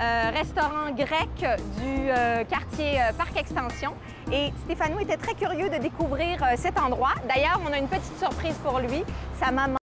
Euh, restaurant grec du euh, quartier euh, Parc Extension. Et Stéphano était très curieux de découvrir cet endroit. D'ailleurs, on a une petite surprise pour lui. Sa maman